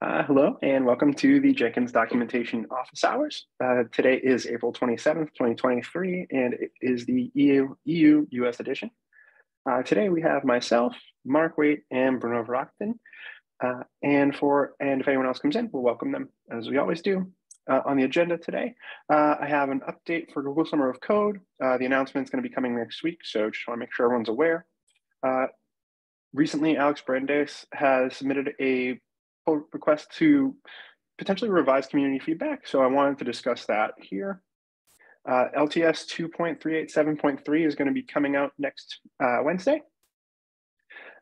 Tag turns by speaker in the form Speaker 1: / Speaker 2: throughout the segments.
Speaker 1: Uh, hello and welcome to the Jenkins Documentation Office Hours. Uh, today is April 27th, 2023, and it is the EU, EU US edition. Uh, today we have myself, Mark Waite, and Bruno Verachten. Uh, and for and if anyone else comes in, we'll welcome them as we always do. Uh, on the agenda today, uh, I have an update for Google Summer of Code. the announcement is going to be coming next week, so just want to make sure everyone's aware. Recently, Alex Brandes has submitted a request to potentially revise community feedback. So I wanted to discuss that here. Uh, LTS 2.387.3 is going to be coming out next uh, Wednesday.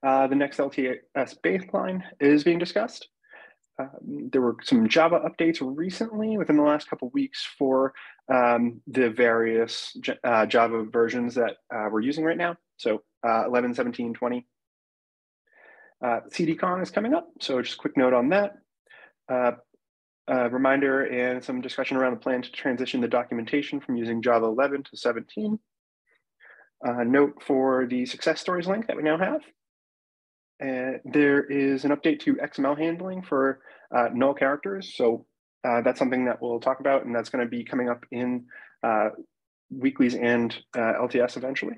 Speaker 1: Uh, the next LTS baseline is being discussed. Um, there were some Java updates recently within the last couple weeks for um, the various uh, Java versions that uh, we're using right now. So uh, 11, 17, 20. Uh, CDCon is coming up, so just a quick note on that. Uh, reminder and some discussion around the plan to transition the documentation from using Java 11 to 17. Uh, note for the success stories link that we now have. Uh, there is an update to XML handling for uh, null characters. So uh, that's something that we'll talk about, and that's going to be coming up in uh, weeklies and uh, LTS eventually.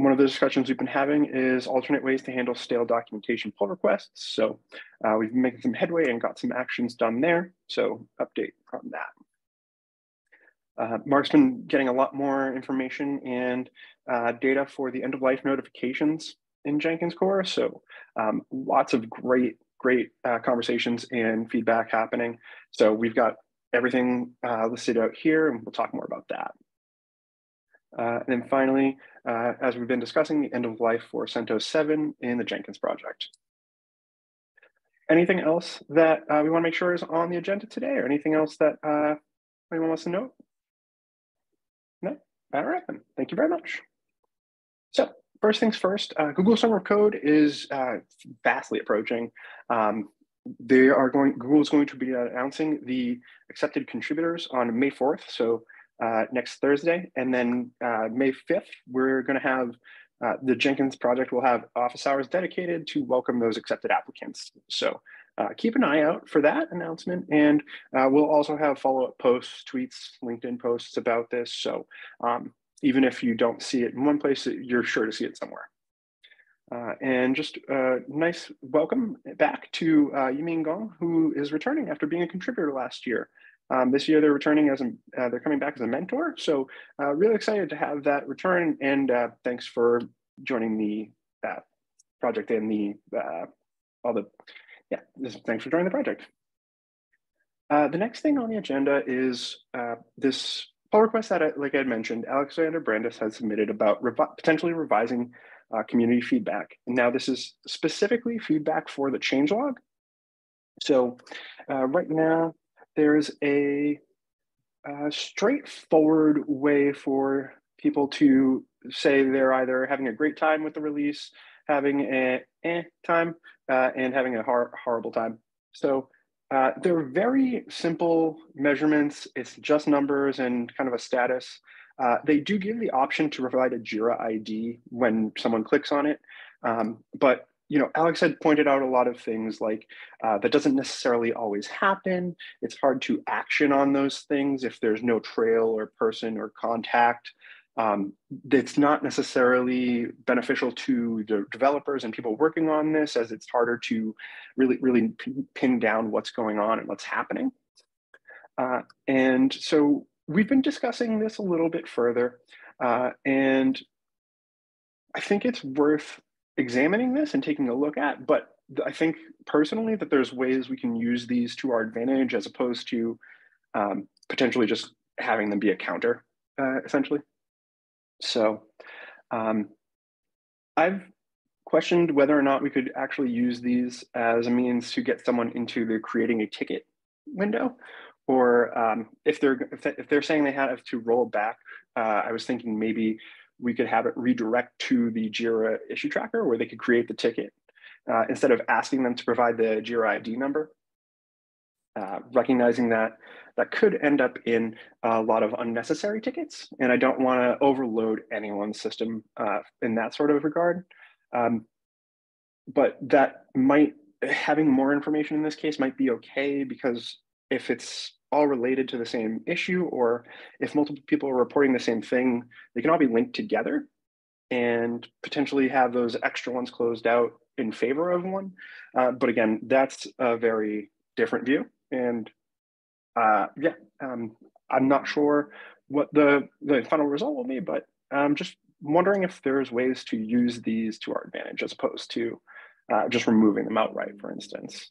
Speaker 1: One of the discussions we've been having is alternate ways to handle stale documentation pull requests. So uh, we've been making some headway and got some actions done there. So update from that. Uh, Mark's been getting a lot more information and uh, data for the end of life notifications in Jenkins core. So um, lots of great, great uh, conversations and feedback happening. So we've got everything uh, listed out here and we'll talk more about that. Uh, and then finally, uh, as we've been discussing, the end of life for CentOS 7 in the Jenkins project. Anything else that uh, we want to make sure is on the agenda today or anything else that uh, anyone wants to know? No? All right, then. Thank you very much. So first things first, uh, Google Summer of Code is uh, vastly approaching. Um, they are going, Google is going to be announcing the accepted contributors on May 4th. So uh, next Thursday. And then uh, May 5th, we're going to have uh, the Jenkins project will have office hours dedicated to welcome those accepted applicants. So uh, keep an eye out for that announcement. And uh, we'll also have follow-up posts, tweets, LinkedIn posts about this. So um, even if you don't see it in one place, you're sure to see it somewhere. Uh, and just a nice welcome back to uh, Yiming Gong, who is returning after being a contributor last year. Um, this year they're returning as a, uh, they're coming back as a mentor. So uh, really excited to have that return and uh, thanks for joining the uh, project and the, uh, all the, yeah, thanks for joining the project. Uh, the next thing on the agenda is this pull request that, I, like I had mentioned, Alexander Brandes has submitted about revi potentially revising community feedback. And now this is specifically feedback for the changelog. So right now, there's a, a straightforward way for people to say they're either having a great time with the release, having a eh time, uh, and having a hor horrible time. So uh, they're very simple measurements. It's just numbers and kind of a status. Uh, they do give the option to provide a JIRA ID when someone clicks on it, um, but you know, Alex had pointed out a lot of things like uh, that doesn't necessarily always happen. It's hard to action on those things if there's no trail or person or contact. Um, it's not necessarily beneficial to the developers and people working on this as it's harder to really, really pin down what's going on and what's happening. Uh, and so we've been discussing this a little bit further uh, and I think it's worth examining this and taking a look at, but I think personally that there's ways we can use these to our advantage as opposed to um, potentially just having them be a counter, uh, essentially. So um, I've questioned whether or not we could actually use these as a means to get someone into the creating a ticket window, or um, if they're if they're saying they have to roll back, uh, I was thinking maybe we could have it redirect to the JIRA issue tracker where they could create the ticket uh, instead of asking them to provide the JIRA ID number. Uh, recognizing that that could end up in a lot of unnecessary tickets, and I don't want to overload anyone's system uh, in that sort of regard. Um, but that might having more information in this case might be okay because if it's all related to the same issue or if multiple people are reporting the same thing, they can all be linked together and potentially have those extra ones closed out in favor of one. Uh, but again, that's a very different view. And uh, yeah, um, I'm not sure what the, the final result will be, but I'm just wondering if there's ways to use these to our advantage as opposed to uh, just removing them outright, for instance.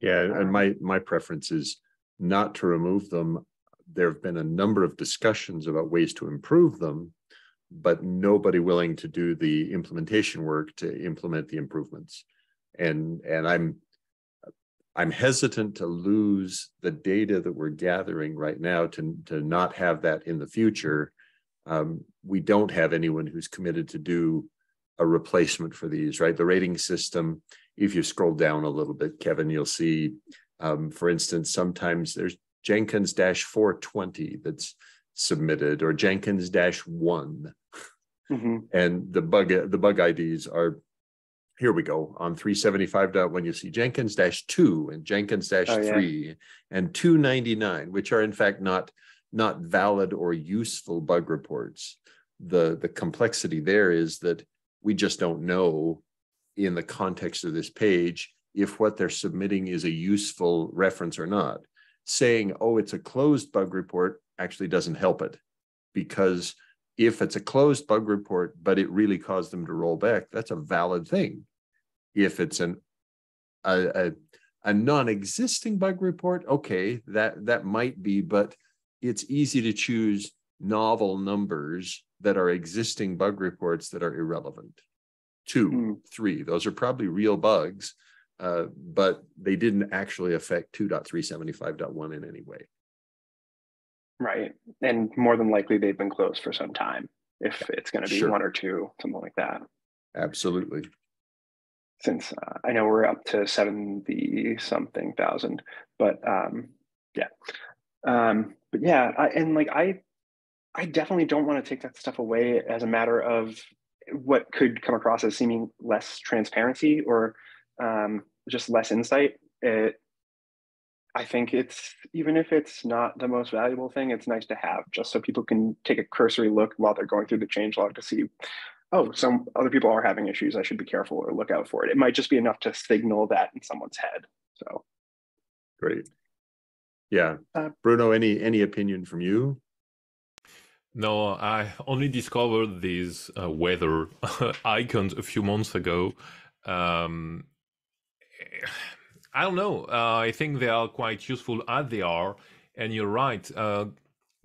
Speaker 2: Yeah, and um, my my preference is not to remove them. There have been a number of discussions about ways to improve them, but nobody willing to do the implementation work to implement the improvements. And and I'm I'm hesitant to lose the data that we're gathering right now to, to not have that in the future. Um, we don't have anyone who's committed to do a replacement for these, right? The rating system, if you scroll down a little bit, Kevin, you'll see, um, for instance, sometimes there's Jenkins 420 that's submitted or Jenkins one. Mm-hmm. And the bug the bug IDs are here we go on 375.1 you see Jenkins 2 and Jenkins 3 oh, yeah. and 299 which are in fact not not valid or useful bug reports the the complexity there is that we just don't know in the context of this page if what they're submitting is a useful reference or not. Saying, oh, it's a closed bug report actually doesn't help it because if it's a closed bug report, but it really caused them to roll back, that's a valid thing. If it's an a, a, a non-existing bug report, okay, that that might be, but it's easy to choose novel numbers that are existing bug reports that are irrelevant. Two, mm. three, those are probably real bugs, uh, but they didn't actually affect 2.375.1 in any way.
Speaker 1: Right. And more than likely, they've been closed for some time if it's going to be sure. one or two, something like that.
Speaker 2: Absolutely.
Speaker 1: Since uh, I know we're up to 70 something thousand, but um, yeah. Um, but yeah, I, and like I I definitely don't want to take that stuff away as a matter of what could come across as seeming less transparency or um, just less insight. It, I think it's even if it's not the most valuable thing, it's nice to have just so people can take a cursory look while they're going through the change log to see, oh, some other people are having issues. I should be careful or look out for it. It might just be enough to signal that in someone's head. So
Speaker 2: great. Yeah. Uh, Bruno, any any opinion from you?
Speaker 3: No, I only discovered these uh, weather icons a few months ago. Um, I don't know. Uh, I think they are quite useful as they are. And you're right, uh,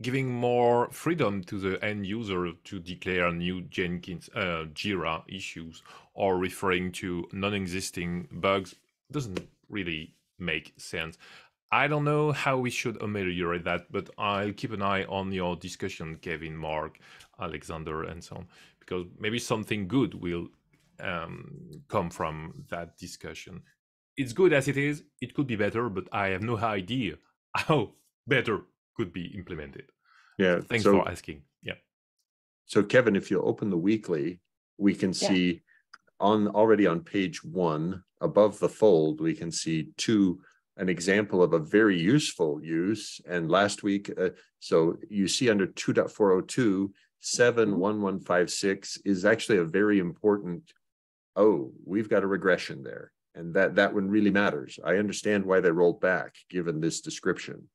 Speaker 3: giving more freedom to the end user to declare new Jenkins uh, Jira issues or referring to non-existing bugs doesn't really make sense. I don't know how we should ameliorate that, but I'll keep an eye on your discussion, Kevin, Mark, Alexander, and so on, because maybe something good will um, come from that discussion. It's good as it is. It could be better, but I have no idea how better could be implemented.
Speaker 2: Yeah.
Speaker 3: Thanks so, for asking. Yeah.
Speaker 2: So, Kevin, if you open the weekly, we can see yeah. on already on page one above the fold, we can see two an example of a very useful use. And last week, uh, so you see under 2.402, 71156 is actually a very important, oh, we've got a regression there. And that, that one really matters. I understand why they rolled back given this description.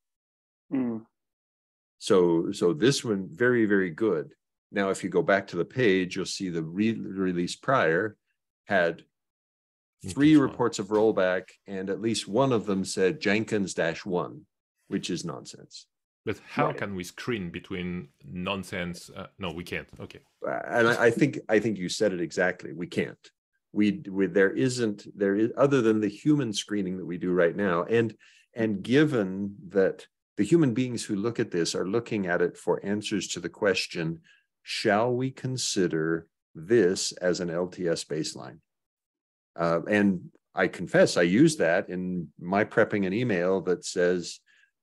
Speaker 2: Mm. So, so this one, very, very good. Now, if you go back to the page, you'll see the re release prior had three reports of rollback, and at least one of them said Jenkins dash one, which is nonsense.
Speaker 3: But how right. can we screen between nonsense? Uh, no, we can't. Okay.
Speaker 2: And I, I, think I think you said it exactly. We can't. We, we there isn't there is other than the human screening that we do right now, and and given that the human beings who look at this are looking at it for answers to the question, shall we consider this as an LTS baseline? Uh, and I confess I use that in my prepping an email that says,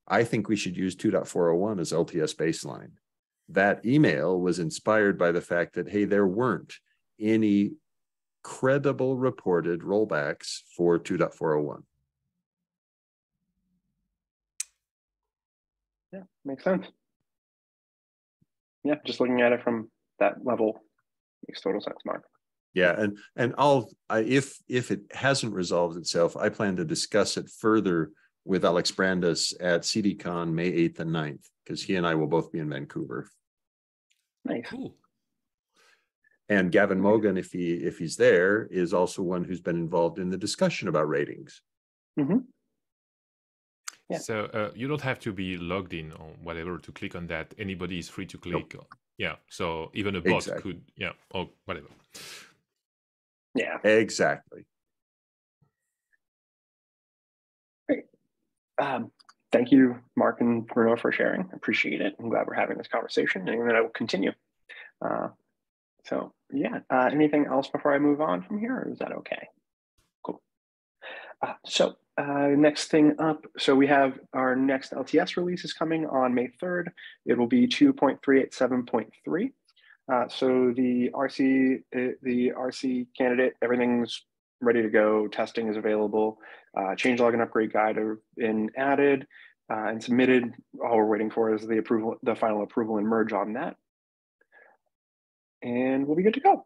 Speaker 2: I think we should use 2.401 as LTS baseline. That email was inspired by the fact that, hey, there weren't any credible reported rollbacks for 2.401.
Speaker 1: Yeah, makes sense. Yeah, just looking at it from that level makes total sense, Mark.
Speaker 2: Yeah, and and I'll I, if if it hasn't resolved itself, I plan to discuss it further with Alex Brandes at CDCon May 8th and 9th, because he and I will both be in Vancouver.
Speaker 1: Nice.
Speaker 3: Cool.
Speaker 2: And Gavin Mogan, if he if he's there, is also one who's been involved in the discussion about ratings.
Speaker 1: Mm-hmm. Yeah.
Speaker 3: So uh, you don't have to be logged in or whatever to click on that. Anybody is free to click. Yeah. So even a bot
Speaker 2: Exactly.
Speaker 3: could, yeah, or whatever.
Speaker 1: Yeah.
Speaker 2: Exactly.
Speaker 1: Um, thank you, Mark and Bruno, for sharing. Appreciate it. I'm glad we're having this conversation, and then I will continue. Uh, so, yeah. Uh, anything else before I move on from here, or is that okay? Cool. Uh, so, uh, next thing up. So we have our next LTS release is coming on May 3rd. It will be 2.387.3. Uh, so the RC, uh, the RC candidate, everything's ready to go. Testing is available. Uh, changelog and upgrade guide have been added uh, and submitted. All we're waiting for is the approval, the final approval and merge on that. And we'll be good to go.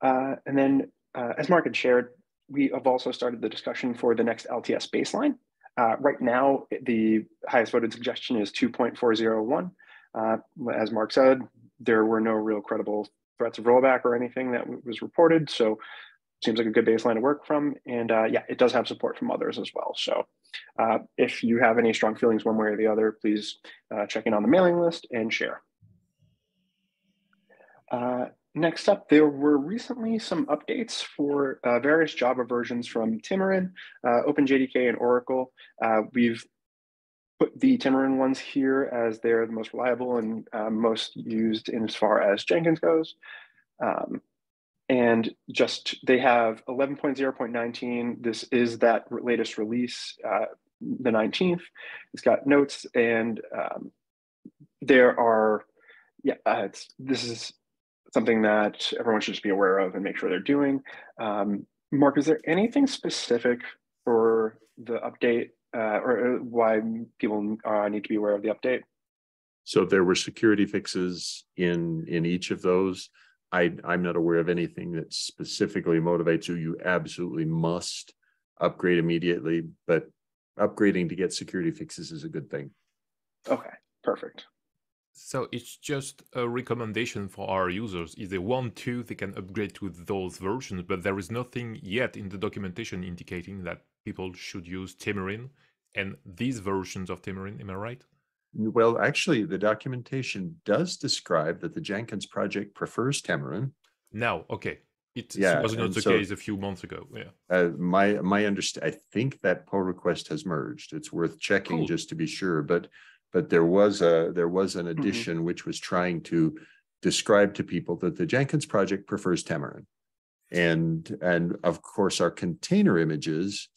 Speaker 1: Uh, and then, uh, as Mark had shared, we have also started the discussion for the next LTS baseline. Uh, right now, the highest voted suggestion is 2.401. Uh, as Mark said, there were no real credible threats of rollback or anything that was reported. So seems like a good baseline to work from. And uh, yeah, it does have support from others as well. So uh, if you have any strong feelings one way or the other, please uh, check in on the mailing list and share. Uh, next up, there were recently some updates for uh, various Java versions from Temurin, uh, OpenJDK, and Oracle. We've put the Temurin ones here as they're the most reliable and uh, most used in as far as Jenkins goes. Um, and just they have 11.0.19. This is that latest release, uh, the 19th. It's got notes and um, there are, yeah, uh, this is something that everyone should just be aware of and make sure they're doing. Um, Mark, is there anything specific for the update uh, or why people uh, need to be aware of the update?
Speaker 2: So there were security fixes in in each of those. I I'm not aware of anything that specifically motivates you. You absolutely must upgrade immediately, but upgrading to get security fixes is a good thing.
Speaker 1: Okay, perfect.
Speaker 3: So it's just a recommendation for our users. If they want to, they can upgrade to those versions, but there is nothing yet in the documentation indicating that people should use Temurin and these versions of Temurin. Am I right?
Speaker 2: Well, actually, the documentation does describe that the Jenkins project prefers Temurin.
Speaker 3: Now, okay. It
Speaker 2: Yeah,
Speaker 3: was not the
Speaker 2: so-
Speaker 3: case a few months ago. Yeah.
Speaker 2: Uh, my my understand. I think that pull request has merged. It's worth checking
Speaker 3: Cool.
Speaker 2: just to be sure. But but there was a there was an
Speaker 1: Mhm.
Speaker 2: addition which was trying to describe to people that the Jenkins project prefers Temurin, and and of course our container images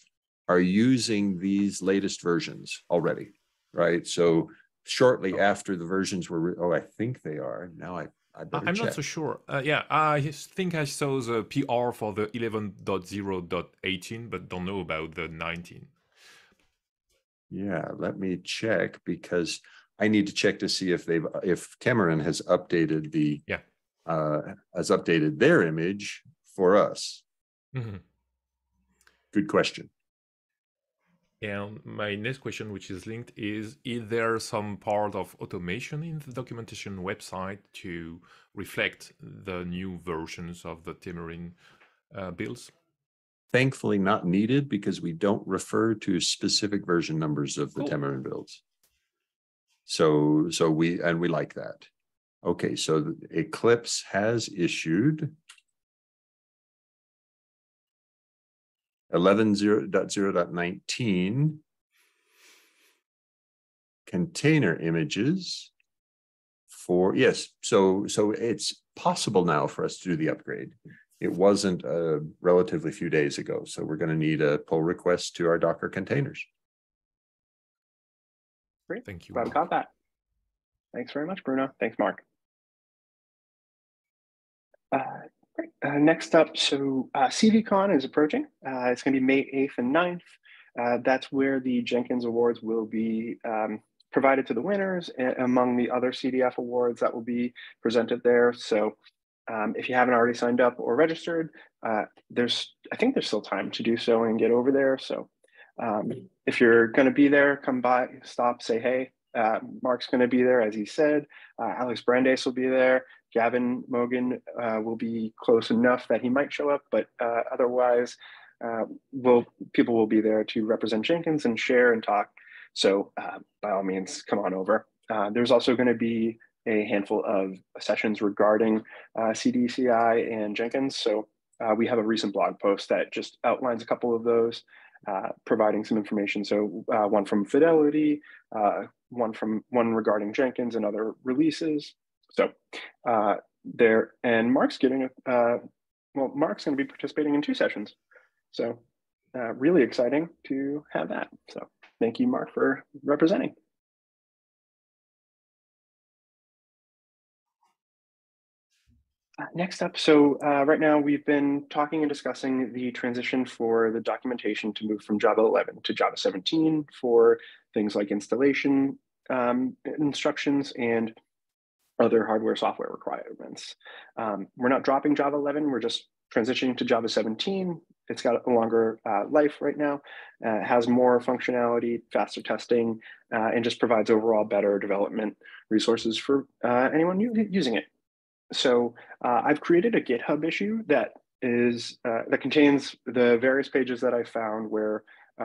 Speaker 2: are using these latest versions already, right? So shortly after the versions were re- oh I think they are now I I
Speaker 3: I-
Speaker 2: better
Speaker 3: I'm
Speaker 2: check.
Speaker 3: not so sure. Uh, yeah, I think I saw the PR for the 11.0.18, but don't know about the 19.
Speaker 2: Yeah, let me check because I need to check to see if they've, if Cameron has updated the.
Speaker 3: Yeah.
Speaker 2: Uh, has updated their image for us.
Speaker 3: Mhm.
Speaker 2: Good question.
Speaker 3: And my next question, which is linked, is Is there some part of automation in the documentation website to reflect the new versions of the Temurin uh, builds?
Speaker 2: Thankfully not needed because we don't refer to specific version numbers of the
Speaker 3: Cool.
Speaker 2: Temurin builds. So, so we, and we like that. Okay, so Eclipse has issued eleven zero dot zero dot nineteen container images for, yes, so, so it's possible now for us to do the upgrade. It wasn't uh relatively few days ago, so we're gonna need a pull request to our Docker containers. Great.
Speaker 3: Thank you.
Speaker 1: Glad we got that. Thanks very much, Bruno. Thanks, Mark. Uh. Next up, so uh, CDCon is approaching. Uh, it's going to be May 8th and 9th. Uh, that's where the Jenkins Awards will be um, provided to the winners among the other CDF awards that will be presented there. So um, if you haven't already signed up or registered, uh, there's I think there's still time to do so and get over there. So um, if you're going to be there, come by, stop, say hey. Uh, Mark's going to be there, as he said. Alex Brandes will be there. Gavin Mogan uh, will be close enough that he might show up, but uh, otherwise, uh, will people will be there to represent Jenkins and share and talk. So uh, by all means, come on over. there's also going to be a handful of sessions regarding CDCI and Jenkins. So we have a recent blog post that just outlines a couple of those. Uh, providing some information. So uh, one from Fidelity, uh, one from one regarding Jenkins and other releases. So uh, there, and Mark's getting a, uh, well, Mark's going to be participating in two sessions. So really exciting to have that. So thank you, Mark, for representing. Uh, next up, so uh, right now we've been talking and discussing the transition for the documentation to move from Java 11 to Java 17 for things like installation um, instructions and other hardware software requirements. Um, we're not dropping Java 11, we're just transitioning to Java 17. It's got a longer uh, life right now, uh, has more functionality, faster testing, uh, and just provides overall better development resources for uh, anyone using it. So uh, I've created a GitHub issue that is uh, that contains the various pages that I found where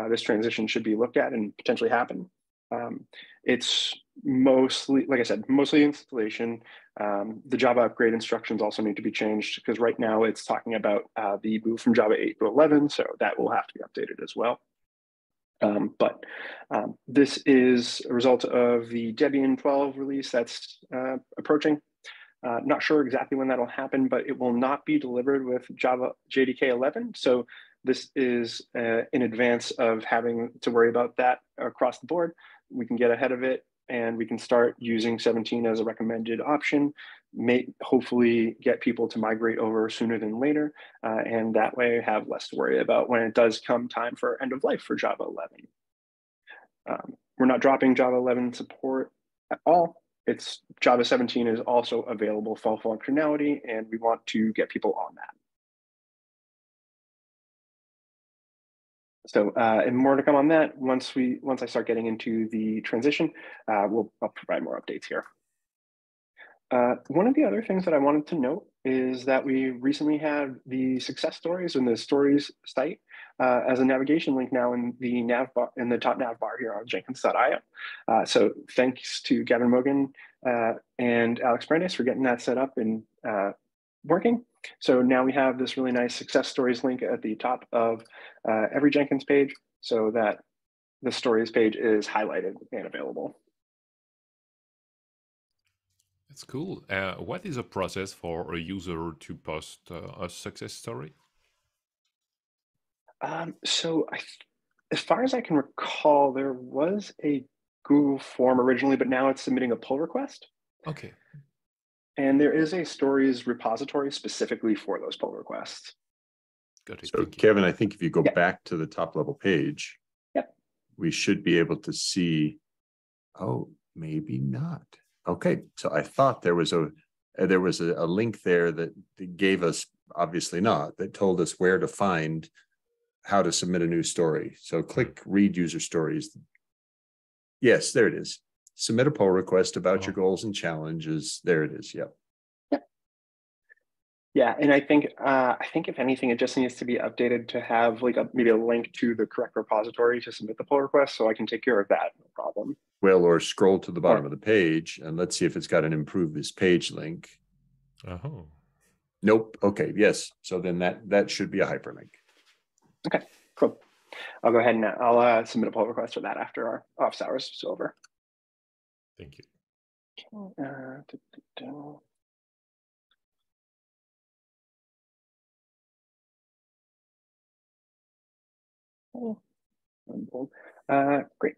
Speaker 1: this transition should be looked at and potentially happen. Um, it's mostly, like I said, mostly installation. Um, the Java upgrade instructions also need to be changed because right now it's talking about uh, the move from Java 8 to 11, so that will have to be updated as well. Um, but um, this is a result of the Debian 12 release that's uh, approaching. Uh, not sure exactly when that'll happen, but it will not be delivered with Java JDK 11. So this is uh, in advance of having to worry about that across the board. We can get ahead of it and we can start using 17 as a recommended option, may hopefully get people to migrate over sooner than later, uh, and that way have less to worry about when it does come time for end of life for Java 11. Um, we're not dropping Java 11 support at all it's Java 17 is also available full functionality, and we want to get people on that. So, uh, and more to come on that once we once I start getting into the transition, uh, we'll I'll provide more updates here. Uh, one of the other things that I wanted to note is that we recently had the success stories in the stories site uh, as a navigation link now in the nav bar, in the top nav bar here on jenkins.io. Uh, so thanks to Gavin Mogan uh, and Alex Brandes for getting that set up and uh, working. So now we have this really nice success stories link at the top of uh, every Jenkins page so that the stories page is highlighted and available.
Speaker 3: That's cool. Uh, what is a process for a user to post uh, a success story?
Speaker 1: Um, so, I, as far as I can recall, there was a Google form originally, but now it's submitting a pull request.
Speaker 3: Okay.
Speaker 1: And there is a stories repository specifically for those pull requests.
Speaker 2: Good. So, Kevin, I think if you go yeah. back to the top level page,
Speaker 1: yep.
Speaker 2: we should be able to see. Oh, maybe not. Okay, so I thought there was a uh, there was a, a link there that gave us obviously not that told us where to find how to submit a new story. So click read user stories. Yes, there it is. Submit a pull request about oh. your goals and challenges. There it is. Yep. Yep.
Speaker 1: Yeah, and I think uh, I think if anything, it just needs to be updated to have like a, maybe a link to the correct repository to submit the pull request, so I can take care of that. No problem.
Speaker 2: Well, or scroll to the bottom or, of the page and let's see if it's got an improve this page link.
Speaker 3: Oh.
Speaker 2: Nope. Okay. Yes. So then that that should be a hyperlink.
Speaker 1: Okay. Cool. I'll go ahead and I'll uh, submit a pull request for that after our office hours is over.
Speaker 3: Thank you.
Speaker 1: Uh, do, do, do. Uh, great.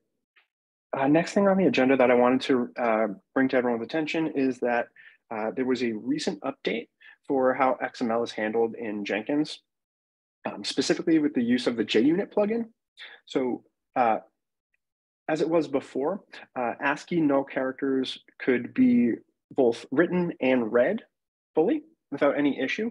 Speaker 1: Uh, next thing on the agenda that I wanted to uh, bring to everyone's attention is that uh, there was a recent update for how XML is handled in Jenkins, um, specifically with the use of the JUnit plugin. So uh, as it was before, uh, ASCII null characters could be both written and read fully without any issue.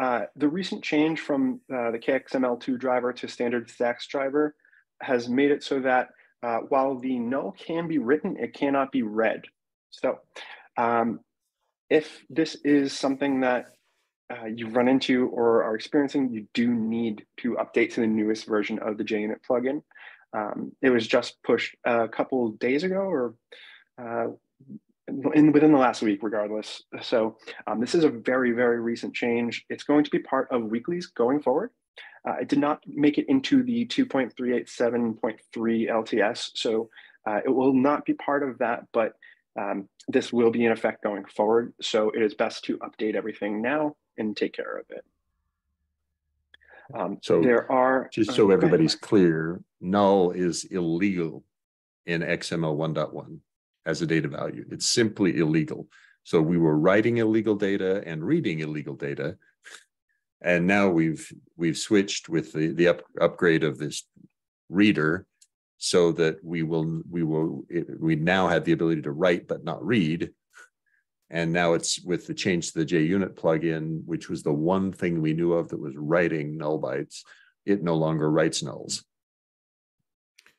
Speaker 1: Uh, the recent change from uh, the KXML2 driver to standard StAX driver has made it so that uh, while the null can be written, it cannot be read. So um, if this is something that uh, you run into or are experiencing, you do need to update to the newest version of the JUnit plugin. Um, it was just pushed a couple days ago or uh, in within the last week, regardless. So um, this is a very, very recent change. It's going to be part of weeklies going forward. Uh, it did not make it into the 2.387.3 LTS, so uh, it will not be part of that, but um, this will be in effect going forward. So it is best to update everything now and take care of it. Um,
Speaker 2: So,
Speaker 1: there are
Speaker 2: Just
Speaker 1: uh,
Speaker 2: so everybody's clear, null is illegal in XML 1.1 as a data value. It's simply illegal. So we were writing illegal data and reading illegal data. And now we've we've switched with the the up, upgrade of this reader so that we will we will it- we now have the ability to write but not read. And now it's with the change to the JUnit plugin, which was the one thing we knew of that was writing null bytes it no longer writes nulls.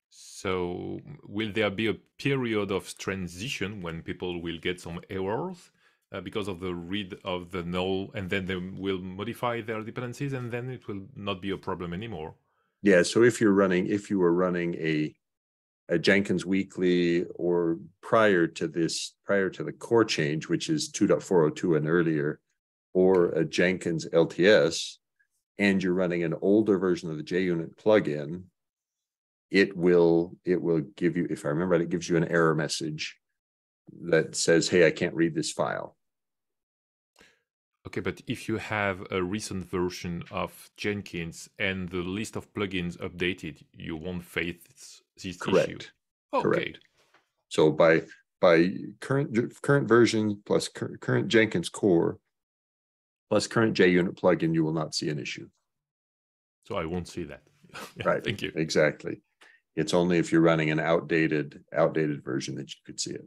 Speaker 3: So will there be a period of transition when people will get some errors uh, because of the read of the null, and then they will modify their dependencies, and then it will not be a problem anymore?
Speaker 2: Yeah, so if you're running, if you were running a a Uh, Jenkins weekly or prior to this, prior to the core change, which is 2.402 and earlier, or a Jenkins LTS, and you're running an older version of the JUnit plugin, it will it will give you, if I remember right, it gives you an error message that says, hey, I can't read this file.
Speaker 3: Okay, but if you have a recent version of Jenkins and the list of plugins updated, you won't face this issue.
Speaker 2: Correct.
Speaker 3: Okay.
Speaker 2: Correct. So by by current current version plus cur- current Jenkins core plus current JUnit plugin, you will not see an issue.
Speaker 3: So I won't see that. Yeah,
Speaker 2: Right.
Speaker 3: Thank you.
Speaker 2: Exactly. It's only if you're running an outdated outdated version that you could see it.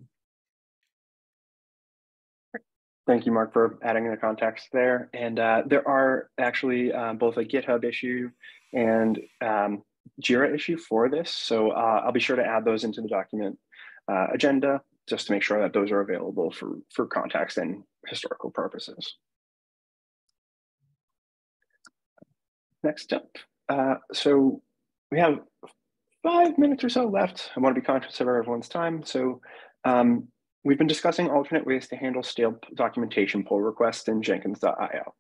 Speaker 1: Thank you, Mark, for adding the context there. And uh, there are actually uh, both a GitHub issue and um, Jira issue for this. So uh, I'll be sure to add those into the document uh, agenda just to make sure that those are available for, for context and historical purposes. Next up, uh, so we have five minutes or so left. I want to be conscious of everyone's time. So um, we've been discussing alternate ways to handle stale documentation pull requests in Jenkins.io.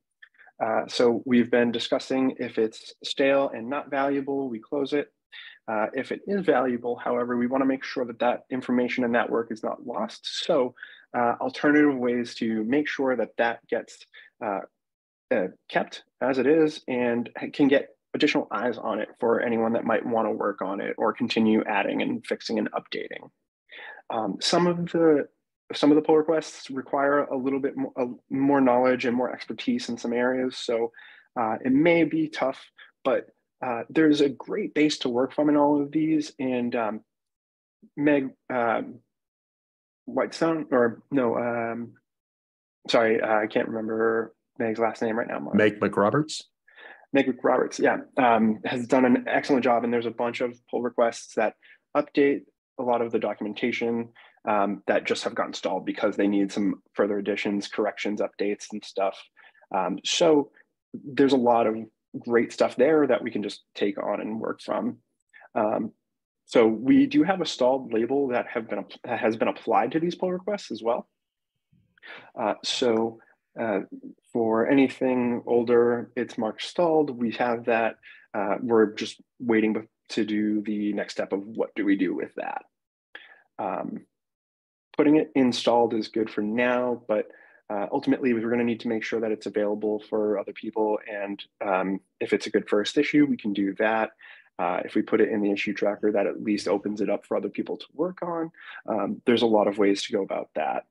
Speaker 1: Uh, so we've been discussing if it's stale and not valuable, we close it. Uh, if it is valuable, however, we want to make sure that that information and that work is not lost. So uh, alternative ways to make sure that that gets uh, uh, kept as it is and can get additional eyes on it for anyone that might want to work on it or continue adding and fixing and updating. Um, some of the some of the pull requests require a little bit more, uh, more knowledge and more expertise in some areas, so uh, it may be tough. But uh, there's a great base to work from in all of these, and um, Meg um, Whitestone, or no, um, sorry, I can't remember Meg's last name right now. Mark.
Speaker 2: Meg McRoberts.
Speaker 1: Meg Roberts, yeah, um, has done an excellent job, and there's a bunch of pull requests that update a lot of the documentation um, that just have gotten stalled because they need some further additions, corrections, updates, and stuff. Um, so there's a lot of great stuff there that we can just take on and work from. Um, so we do have a stalled label that have been that has been applied to these pull requests as well. Uh, so uh, for anything older, it's marked stalled. We have that. Uh, we're just waiting to do the next step of what do we do with that. Um, putting it installed is good for now, but uh, ultimately we're going to need to make sure that it's available for other people. And um, if it's a good first issue, we can do that. Uh, if we put it in the issue tracker, that at least opens it up for other people to work on. Um, there's a lot of ways to go about that.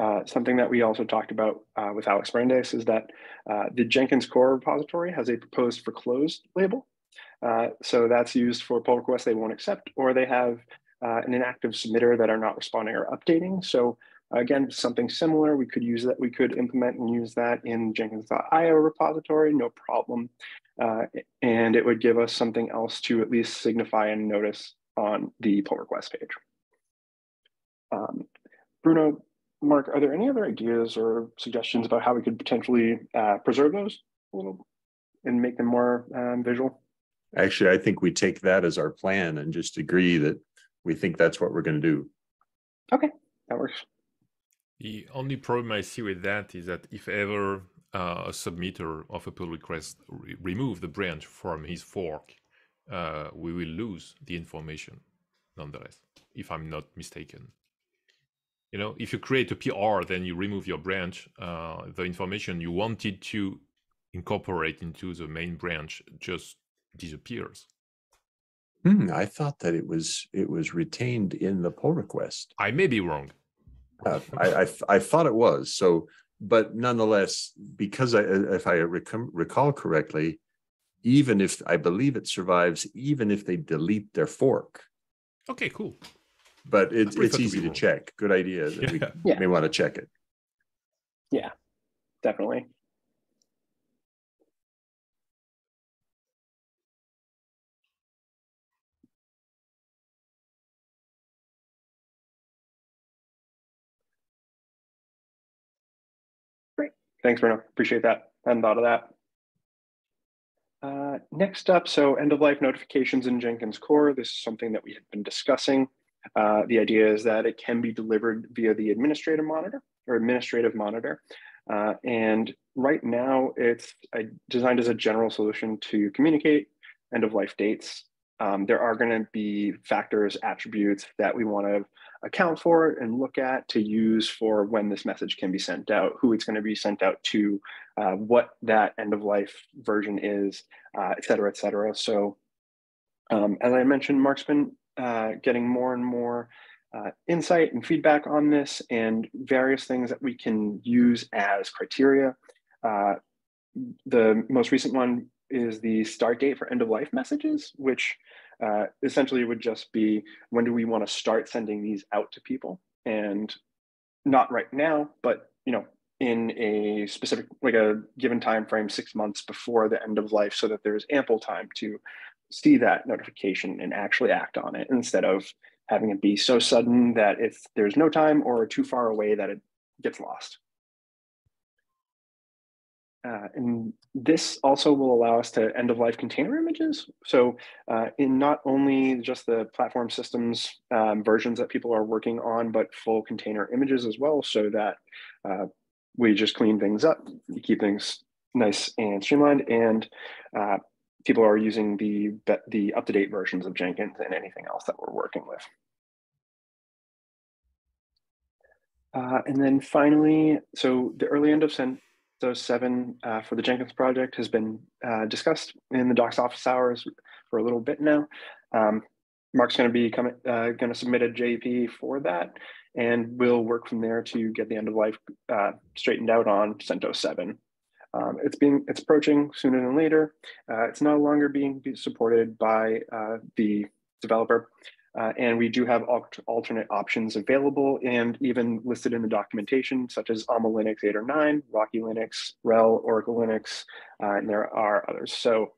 Speaker 1: Uh, something that we also talked about uh, with Alex Brandes is that uh, the Jenkins core repository has a proposed for closed label. Uh, so that's used for pull requests they won't accept, or they have uh, an inactive submitter that are not responding or updating. So again, something similar, we could use that, we could implement and use that in Jenkins.io repository, no problem. Uh, and it would give us something else to at least signify and notice on the pull request page. Um, Bruno, Mark, are there any other ideas or suggestions about how we could potentially uh, preserve those a little and make them more um, visual?
Speaker 2: Actually, I think we take that as our plan and just agree that we think that's what we're going to do.
Speaker 1: Okay, that works.
Speaker 3: The only problem I see with that is that if ever uh, a submitter of a pull request re remove the branch from his fork, uh, we will lose the information nonetheless, if I'm not mistaken. You know, if you create a PR, then you remove your branch, uh, the information you wanted to incorporate into the main branch just disappears.
Speaker 2: Hmm, I thought that it was it was retained in the pull request.
Speaker 3: I may be wrong.
Speaker 2: Uh, I, I I thought it was so, but nonetheless, because I, if I rec- recall correctly, even if I believe it survives, even if they delete their fork.
Speaker 3: Okay, cool.
Speaker 2: But it, it's easy to, to check. Good idea. Yeah. We yeah. may want to check it.
Speaker 1: Yeah, definitely. Thanks, Bruno. Appreciate that. I hadn't thought of that. Uh, next up, so end of life notifications in Jenkins core. This is something that we had been discussing. Uh, the idea is that it can be delivered via the administrative monitor or administrative monitor. Uh, and right now it's designed as a general solution to communicate end of life dates. Um, there are going to be factors, attributes that we want to account for and look at to use for when this message can be sent out, who it's going to be sent out to, uh, what that end of life version is, uh, et cetera, et cetera. So um, as I mentioned, Mark's been uh, getting more and more uh, insight and feedback on this and various things that we can use as criteria. Uh, the most recent one is the start date for end of life messages, which uh, essentially would just be when do we want to start sending these out to people and not right now, but you know, in a specific like a given time frame, six months before the end of life, so that there's ample time to see that notification and actually act on it instead of having it be so sudden that if there's no time or too far away that it gets lost. Uh, and this also will allow us to end of life container images. So uh, in not only just the platform systems um, versions that people are working on, but full container images as well, so that uh, we just clean things up, keep things nice and streamlined, and uh, people are using the, the up-to-date versions of Jenkins and anything else that we're working with. Uh, and then finally, so the early end of CentOS 7 uh, for the Jenkins project has been uh, discussed in the docs office hours for a little bit now. Um, Mark's going to be coming, uh, going to submit a JP for that, and we'll work from there to get the end of life uh, straightened out on CentOS 7. Um, it's being it's approaching sooner than later. Uh, it's no longer being supported by uh, the developer. Uh, and we do have alternate options available and even listed in the documentation, such as Alma Linux 8 or 9, Rocky Linux, RHEL, Oracle Linux, uh, and there are others. So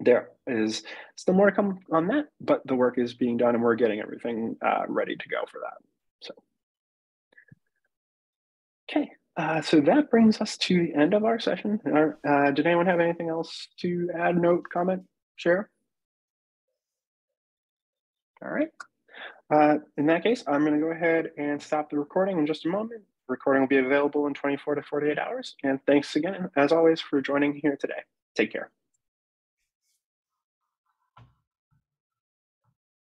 Speaker 1: there is still more to come on that, but the work is being done and we're getting everything uh, ready to go for that. So, okay, uh, so that brings us to the end of our session. Uh, did anyone have anything else to add, note, comment, share? All right. Uh, in that case, I'm going to go ahead and stop the recording in just a moment. Recording will be available in 24 to 48 hours. And thanks again, as always, for joining here today. Take care.